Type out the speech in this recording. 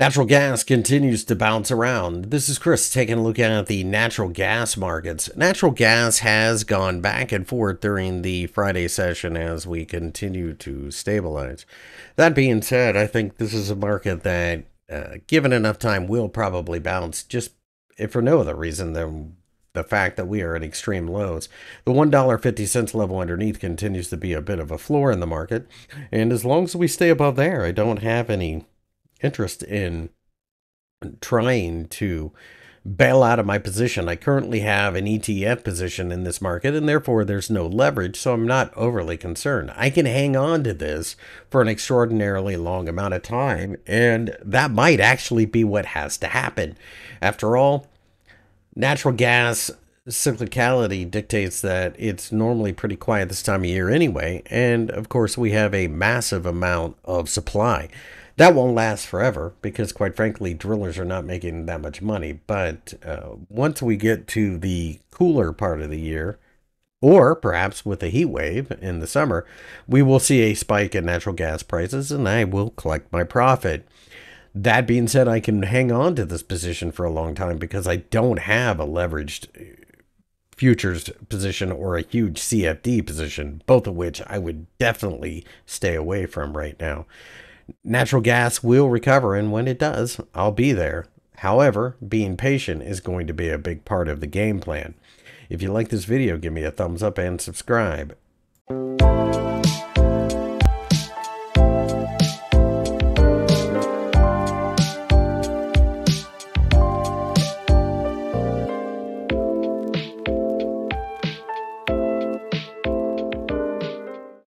Natural gas continues to bounce around. This is Chris taking a look at the natural gas markets. Natural gas has gone back and forth during the Friday session as we continue to stabilize. That being said, I think this is a market that, uh, given enough time, will probably bounce just if for no other reason than the fact that we are at extreme lows. The $1.50 level underneath continues to be a bit of a floor in the market. And as long as we stay above there, I don't have any interest in trying to bail out of my position. I currently have an ETF position in this market and therefore there's no leverage, so I'm not overly concerned. I can hang on to this for an extraordinarily long amount of time, and that might actually be what has to happen. After all, natural gas cyclicality dictates that it's normally pretty quiet this time of year anyway, and of course, we have a massive amount of supply. That won't last forever because, quite frankly, drillers are not making that much money. But uh, once we get to the cooler part of the year, or perhaps with a heat wave in the summer, we will see a spike in natural gas prices and I will collect my profit. That being said, I can hang on to this position for a long time because I don't have a leveraged uh, futures position or a huge CFD position, both of which I would definitely stay away from right now. Natural gas will recover, and when it does, I'll be there. However, being patient is going to be a big part of the game plan. If you like this video, give me a thumbs up and subscribe.